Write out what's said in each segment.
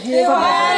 天吧？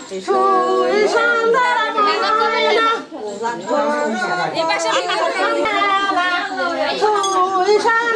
出一场大风雨呢，出一场。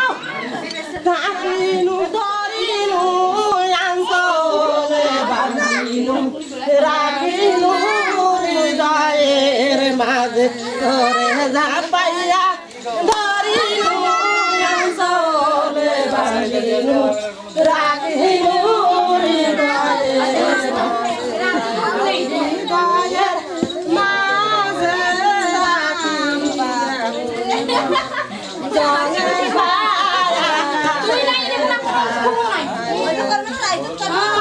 ধরে যা পাইয়া ধরিনু কাঞ্চলে বাঁধিনু রাখিনু Hãy subscribe cho kênh Ghiền Mì Gõ Để không bỏ lỡ những video hấp dẫn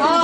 Oh,